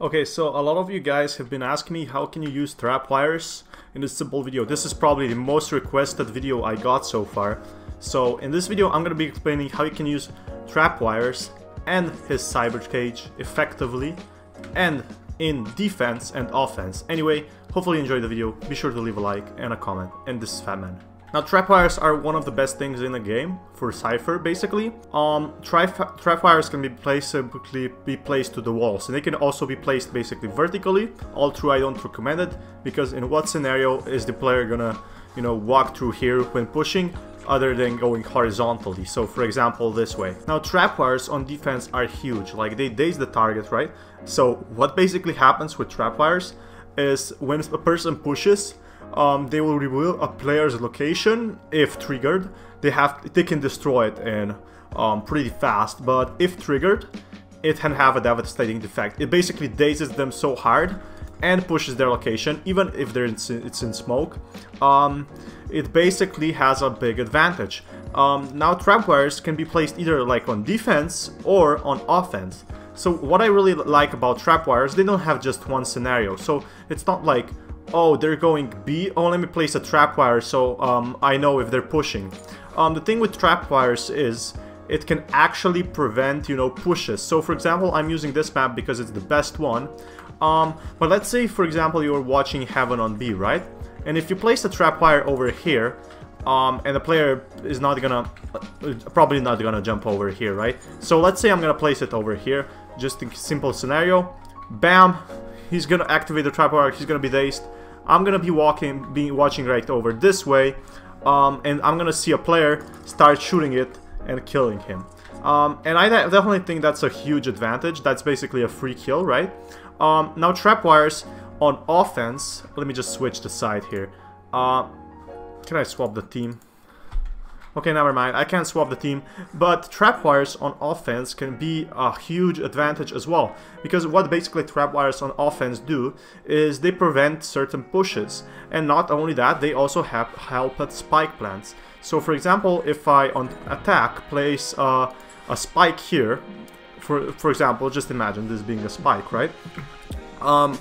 Okay, so a lot of you guys have been asking me how can you use trap wires in this simple video. This is probably the most requested video I got so far. So in this video I'm to be explaining how you can use trap wires and his cyber cage effectively and in defense and offense. Anyway, hopefully you enjoyed the video, be sure to leave a like and a comment, and this is Fatman. Now trapwires are one of the best things in the game for Cypher basically. Um, trapwires can be placed simply be placed to the walls and they can also be placed basically vertically. All true I don't recommend it because in what scenario is the player gonna you know walk through here when pushing other than going horizontally. So for example this way. Now trapwires on defense are huge like they daze the target right. So what basically happens with trapwires is when a person pushes um, they will reveal a player's location if triggered. They have they can destroy it in um, pretty fast, but if triggered, it can have a devastating effect. It basically dazes them so hard and pushes their location, even if they're in, it's in smoke. Um, it basically has a big advantage. Um, now trapwires can be placed either like on defense or on offense. So what I really like about trapwires, they don't have just one scenario. So it's not like Oh, they're going B? Oh, let me place a trapwire so um, I know if they're pushing. Um, the thing with trapwires is it can actually prevent, you know, pushes. So for example, I'm using this map because it's the best one. Um, but let's say, for example, you're watching Heaven on B, right? And if you place a trapwire over here, um, and the player is not gonna, uh, probably not gonna jump over here, right? So let's say I'm gonna place it over here, just a simple scenario. Bam! He's gonna activate the trapwire, he's gonna be dazed. I'm gonna be walking, be watching right over this way, um, and I'm gonna see a player start shooting it and killing him. Um, and I definitely think that's a huge advantage. That's basically a free kill, right? Um, now trap wires on offense. Let me just switch the side here. Uh, can I swap the team? Okay, never mind, I can't swap the team, but trapwires on offense can be a huge advantage as well, because what basically trapwires on offense do is they prevent certain pushes, and not only that, they also have help at spike plants. So for example, if I on attack place uh, a spike here, for, for example, just imagine this being a spike, right? Um,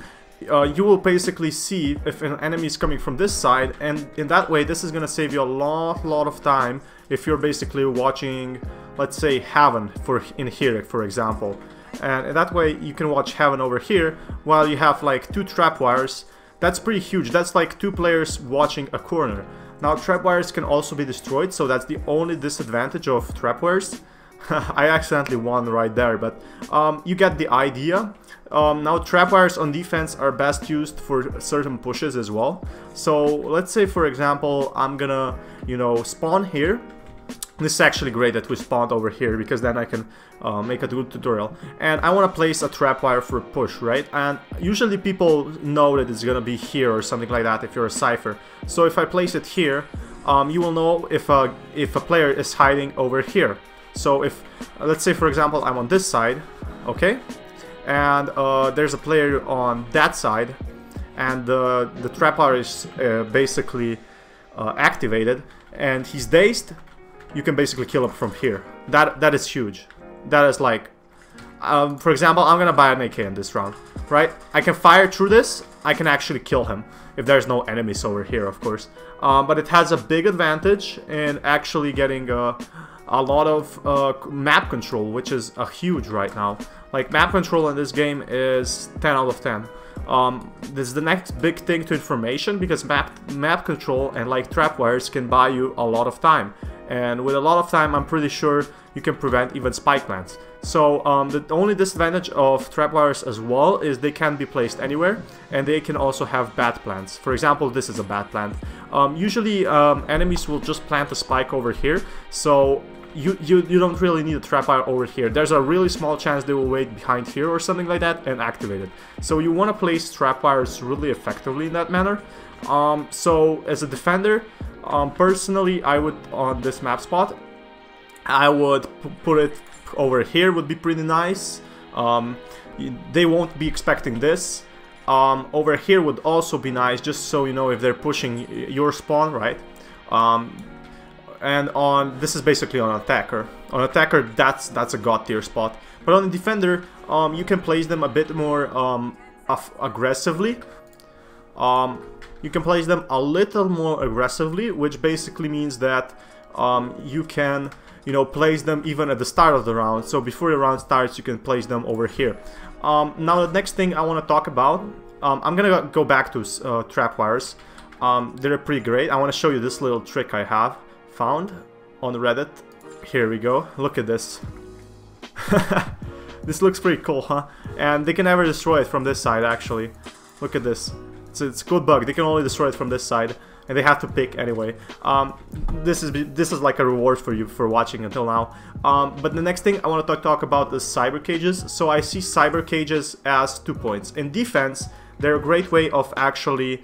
uh, you will basically see if an enemy is coming from this side and in that way this is gonna save you a lot lot of time if you're basically watching let's say Heaven for in here for example. And that way you can watch Heaven over here while you have like two trap wires. That's pretty huge. That's like two players watching a corner. Now trap wires can also be destroyed so that's the only disadvantage of trap wires I accidentally won right there, but um, you get the idea. Um, now trapwires on defense are best used for certain pushes as well. So let's say for example I'm gonna you know spawn here. This is actually great that we spawned over here because then I can uh, make a good tutorial. And I want to place a trapwire for a push, right? And usually people know that it's gonna be here or something like that if you're a Cypher. So if I place it here, um, you will know if a, if a player is hiding over here. So if, let's say for example, I'm on this side, okay? And uh, there's a player on that side, and uh, the trapper is uh, basically uh, activated, and he's dazed, you can basically kill him from here. That That is huge. That is like, um, for example, I'm gonna buy an AK in this round, right? I can fire through this, I can actually kill him, if there's no enemies over here, of course. Um, but it has a big advantage in actually getting uh, a lot of uh, map control, which is a huge right now. Like map control in this game is 10 out of 10. Um, this is the next big thing to information because map map control and like trap wires can buy you a lot of time. And with a lot of time, I'm pretty sure you can prevent even spike plants. So um, the only disadvantage of trap wires as well is they can be placed anywhere and they can also have bad plants. For example, this is a bad plant. Um, usually um, enemies will just plant a spike over here, so you, you, you don't really need a trapwire over here. There's a really small chance they will wait behind here or something like that and activate it. So you want to place trapwires really effectively in that manner. Um, so as a defender, um, personally I would, on this map spot, I would put it over here would be pretty nice. Um, they won't be expecting this. Um, over here would also be nice, just so you know if they're pushing your spawn, right? Um, and on this is basically on attacker. On attacker, that's that's a god tier spot. But on the defender, um, you can place them a bit more um, aggressively. Um, you can place them a little more aggressively, which basically means that um, you can, you know, place them even at the start of the round. So before the round starts, you can place them over here. Um, now the next thing I want to talk about, um, I'm gonna go back to uh, trapwires. Um, they're pretty great. I want to show you this little trick I have found on Reddit. Here we go. Look at this. this looks pretty cool, huh? And they can never destroy it from this side, actually. Look at this. It's, it's a good bug. They can only destroy it from this side, and they have to pick anyway. Um, this is this is like a reward for you for watching until now. Um, but the next thing I want to talk, talk about is cyber cages. So I see cyber cages as two points. In defense, they're a great way of actually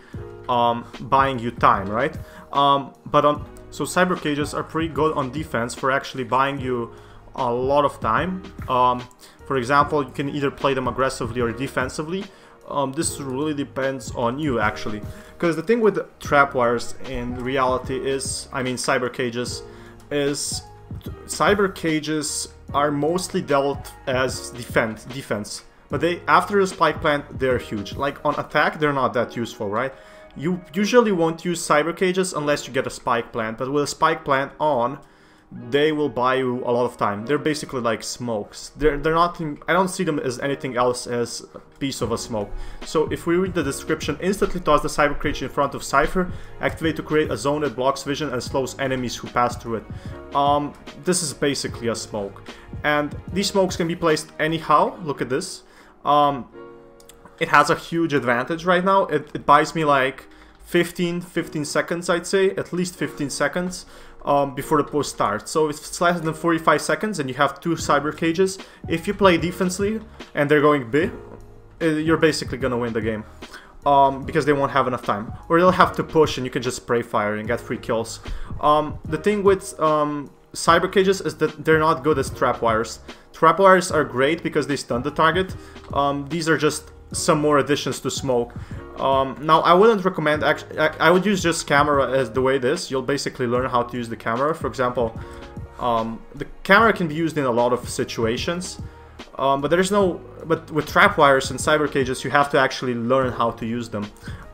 um, buying you time, right? Um, but on so cyber cages are pretty good on defense for actually buying you a lot of time. Um, for example, you can either play them aggressively or defensively. Um, this really depends on you actually. Because the thing with trap wires in reality is, I mean cyber cages, is cyber cages are mostly dealt as defense. defense. But they after the spike plant, they're huge. Like on attack, they're not that useful, right? You usually won't use cyber cages unless you get a spike plant, but with a spike plant on, they will buy you a lot of time. They're basically like smokes. They're they're not. I don't see them as anything else as a piece of a smoke. So if we read the description, instantly toss the cyber cage in front of Cypher, activate to create a zone that blocks vision and slows enemies who pass through it. Um, this is basically a smoke, and these smokes can be placed anyhow. Look at this. Um, it has a huge advantage right now. It, it buys me like 15, 15 seconds, I'd say, at least 15 seconds um, before the post starts. So if it's less than 45 seconds and you have two cyber cages, if you play defensively and they're going B, uh, you're basically gonna win the game. Um, because they won't have enough time. Or they'll have to push and you can just spray fire and get free kills. Um, the thing with um, cyber cages is that they're not good as trap wires. Trap wires are great because they stun the target. Um, these are just some more additions to smoke. Um, now, I wouldn't recommend, actually, I, would use just camera as the way this. You'll basically learn how to use the camera. For example, um, the camera can be used in a lot of situations. Um, but there's no, but with trap wires and cyber cages, you have to actually learn how to use them.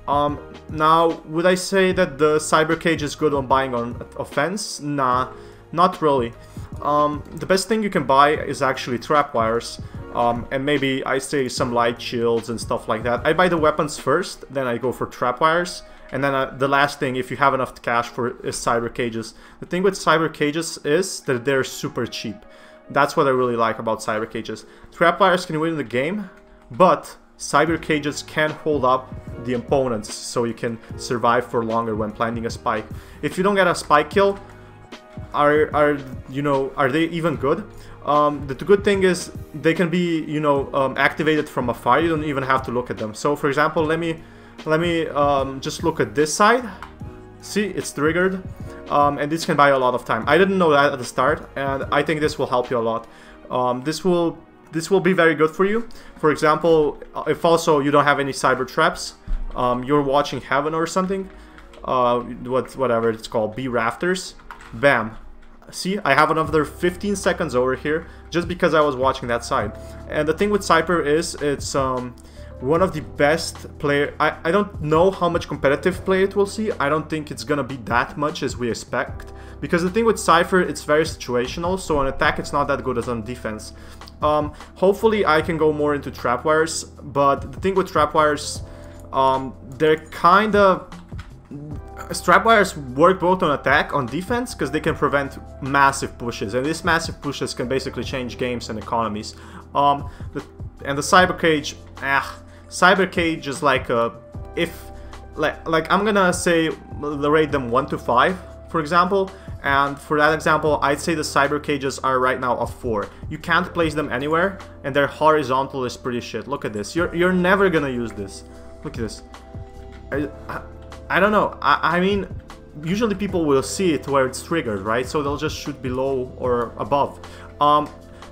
Um, now, would I say that the cyber cage is good on buying on offense? Nah, not really. Um, the best thing you can buy is actually trapwires. Um, and maybe I say some light shields and stuff like that. I buy the weapons first, then I go for trapwires. And then uh, the last thing, if you have enough cash for is cyber cages. The thing with cyber cages is that they're super cheap. That's what I really like about cyber cages. Trapwires can win the game, but cyber cages can hold up the opponents so you can survive for longer when planting a spike. If you don't get a spike kill, are, are you know, are they even good? Um, the good thing is they can be, you know, um, activated from afar. You don't even have to look at them. So, for example, let me let me um, just look at this side. See, it's triggered, um, and this can buy a lot of time. I didn't know that at the start, and I think this will help you a lot. Um, this will this will be very good for you. For example, uh, if also you don't have any cyber traps, um, you're watching Heaven or something, uh, what whatever it's called, B rafters, bam, see, I have another 15 seconds over here just because I was watching that side. And the thing with Cypher is it's um, one of the best player. I, I don't know how much competitive play it will see. I don't think it's gonna be that much as we expect. Because the thing with Cypher, it's very situational, so on attack it's not that good as on defense. Um, hopefully I can go more into trapwires, but the thing with trapwires, um, they're kinda Strapwires work both on attack, on defense, because they can prevent massive pushes, and these massive pushes can basically change games and economies. Um, the, and the Cyber Cage, ah, Cyber Cage is like a, if, like, like I'm gonna say, the rate them 1 to 5, for example, and for that example, I'd say the cyber cages are right now a 4. You can't place them anywhere, and their horizontal is pretty shit. Look at this. You're, you're never gonna use this. Look at this. I, I, I don't know. I, I mean, usually people will see it where it's triggered, right? So they'll just shoot below or above. Um,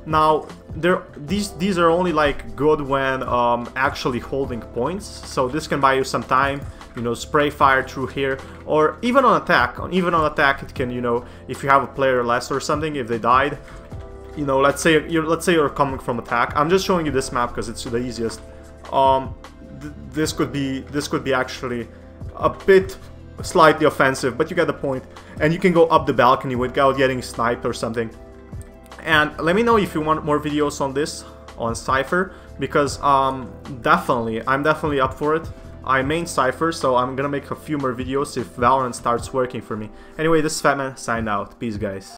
Now, there these these are only like good when um, actually holding points. So this can buy you some time. You know, spray fire through here, or even on attack. On even on attack, it can you know if you have a player less or something, if they died. You know, let's say you're let's say you're coming from attack. I'm just showing you this map because it's the easiest. Um, th this could be this could be actually a bit slightly offensive, but you get the point. And you can go up the balcony without getting sniped or something. And let me know if you want more videos on this, on Cypher, because um, definitely, I'm definitely up for it. I main Cypher, so I'm gonna make a few more videos if Valorant starts working for me. Anyway, this is Fatman, signed out. Peace, guys.